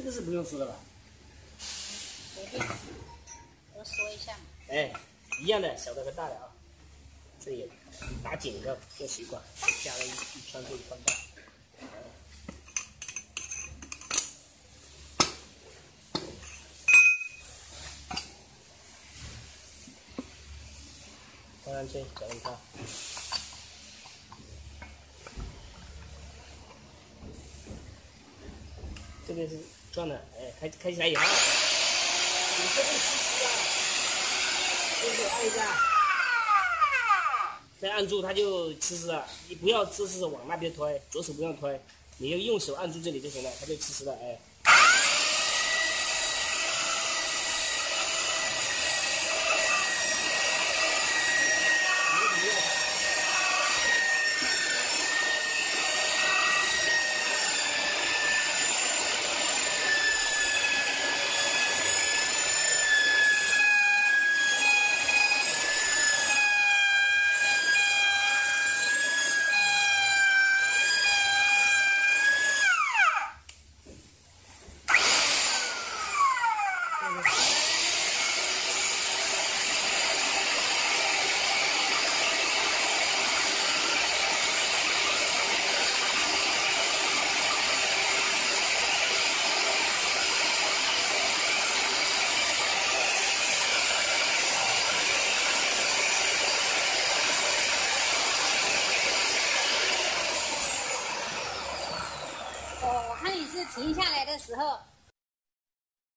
这个是不用说的吧？我说一下嘛。哎，一样的，小的和大的啊。这里打紧的做习惯，加了一一圈这一圈半。放上去，搅一下。这边是转的，哎，开开起来以后，你这边湿湿啊，就是按一下，再按住它就吃吃了。你不要吃吃往那边推，左手不用推，你就用手按住这里就行了，它就吃吃了，哎。我我看你是停下来的时候。